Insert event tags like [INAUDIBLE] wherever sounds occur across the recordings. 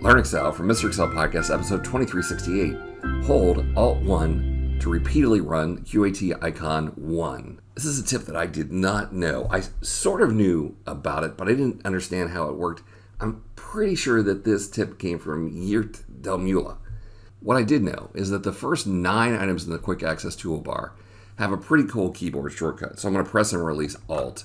Learn Excel from Mr. Excel Podcast, episode 2368. Hold Alt 1 to repeatedly run QAT icon 1. This is a tip that I did not know. I sort of knew about it, but I didn't understand how it worked. I'm pretty sure that this tip came from Geert Delmulle. What I did know is that the first nine items in the quick access toolbar have a pretty cool keyboard shortcut. So I'm going to press and release Alt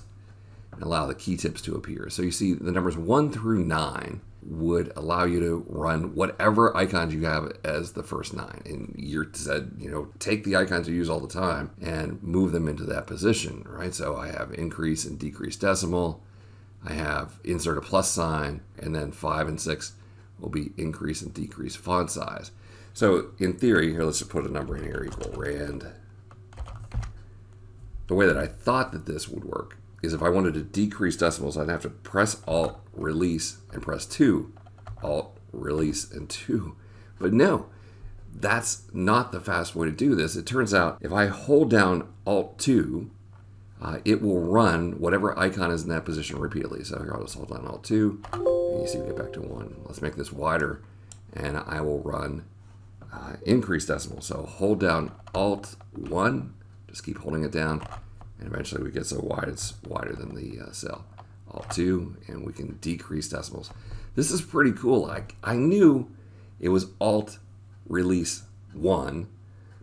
and allow the key tips to appear. So you see the numbers 1 through 9 would allow you to run whatever icons you have as the first nine. And you said, you know, take the icons you use all the time and move them into that position, right? So I have increase and decrease decimal. I have insert a plus sign, and then five and six will be increase and decrease font size. So in theory, here let's just put a number in here equal rand. The way that I thought that this would work is if I wanted to decrease decimals, I'd have to press Alt, release, and press 2. Alt, release, and 2. But no, that's not the fast way to do this. It turns out if I hold down Alt 2, uh, it will run whatever icon is in that position repeatedly. So here I'll just hold down Alt 2, and you see we get back to 1. Let's make this wider, and I will run uh, increase decimal. So hold down Alt 1, just keep holding it down, and eventually we get so wide it's wider than the uh, cell. Alt 2, and we can decrease decimals. This is pretty cool. I, I knew it was Alt release 1,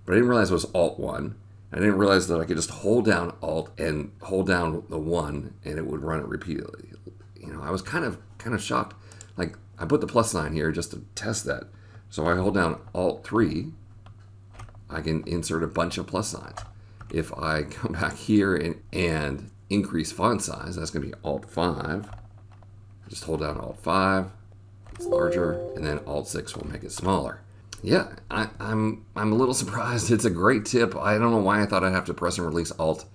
but I didn't realize it was Alt 1. I didn't realize that I could just hold down Alt and hold down the 1 and it would run it repeatedly. You know, I was kind of kind of shocked. Like I put the plus sign here just to test that. So I hold down Alt 3, I can insert a bunch of plus signs if I [LAUGHS] come back here and, and increase font size, that's going to be Alt 5. Just hold down Alt 5, it's larger, and then Alt 6 will make it smaller. Yeah, I, am I'm, I'm a little [LAUGHS] surprised. It's a great tip. I don't know why I thought I'd have to press and release Alt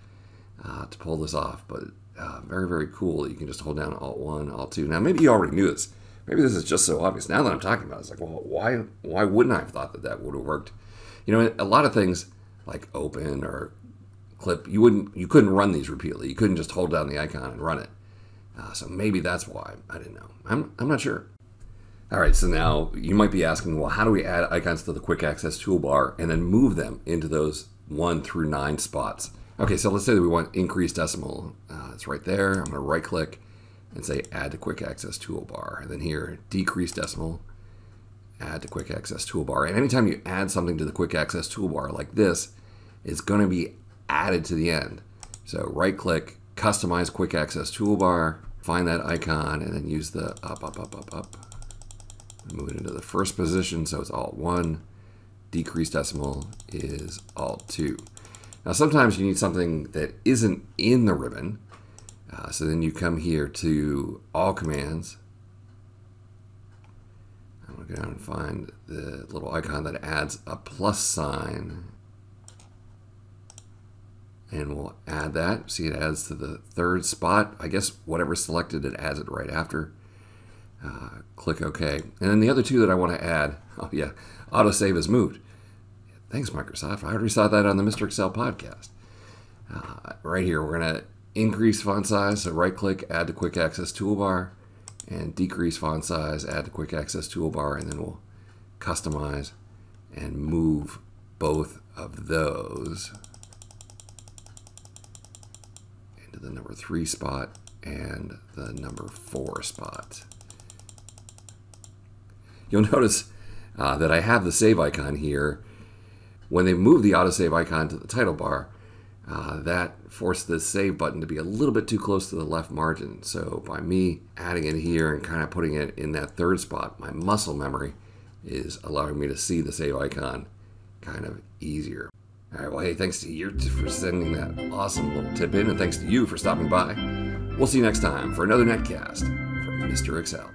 uh, to pull this off, but uh, very, very cool. that You can just hold down Alt 1, Alt 2. Now, maybe you already knew this. Maybe this is just so obvious. Now that I'm talking about it, it's like, well, why, why wouldn't I have thought that that would have worked? You know, a lot of things like open or clip, you wouldn't, you couldn't run these repeatedly. You couldn't just hold down the icon and run it. Uh, so maybe that's why I didn't know. I'm, I'm not sure. All right, so now you might be asking, well, how do we add icons to the quick access toolbar and then move them into those one through nine spots? Okay, so let's say that we want increase decimal. Uh, it's right there. I'm going to right click and say add to quick access toolbar. And then here, decrease decimal, add to quick access toolbar. And anytime you add something to the quick access toolbar like this, it's going to be added to the end. So right click, customize quick access toolbar, find that icon, and then use the up, up, up, up, up. Move it into the first position, so it's Alt 1. Decrease decimal is Alt 2. Now sometimes you need something that isn't in the ribbon, uh, so then you come here to All Commands. I'm going to go down and find the little icon that adds a plus sign and we'll add that. See, it adds to the third spot. I guess whatever's selected, it adds it right after. Uh, click OK. And then the other two that I want to add, [LAUGHS] oh yeah, autosave is moved. Thanks, Microsoft. I already saw that on the Mr. Excel podcast. Uh, right here, we're going to increase font size. So right click, add to quick access toolbar, and decrease font size, add to quick access toolbar, and then we'll customize and move both of those the number three spot and the number four spot. You'll notice uh, that I have the save icon here. When they move the autosave icon to the title bar, uh, that forced the save button to be a little bit too close to the left margin. So by me adding it here and kind of putting it in that third spot, my muscle memory is allowing me to see the save icon kind of easier. All right, well, hey, thanks to you for sending that awesome little tip in, and thanks to you for stopping by. We'll see you next time for another netcast from Mr. Excel.